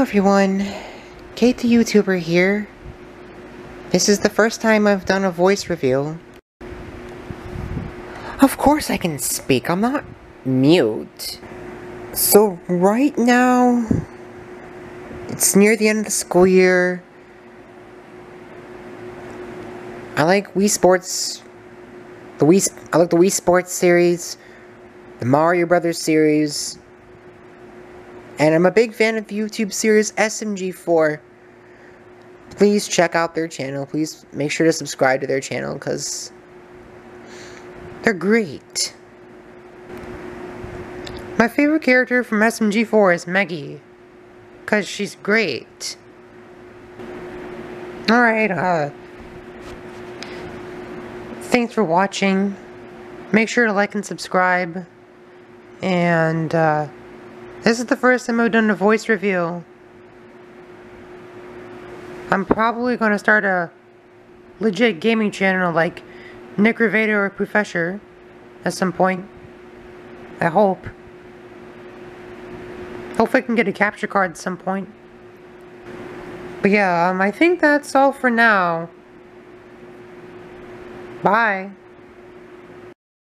Everyone, Kate the YouTuber here. This is the first time I've done a voice reveal. Of course I can speak, I'm not mute. So right now, it's near the end of the school year. I like Wii Sports, the Wii, I like the Wii Sports series, the Mario Brothers series, and I'm a big fan of the YouTube series SMG4. Please check out their channel. Please make sure to subscribe to their channel because they're great. My favorite character from SMG4 is Meggy because she's great. Alright, uh, thanks for watching. Make sure to like and subscribe. And, uh, this is the first time I've done a voice reveal. I'm probably going to start a legit gaming channel like Nick Riveda or Professor at some point. I hope. Hopefully I can get a capture card at some point. But yeah, um, I think that's all for now. Bye.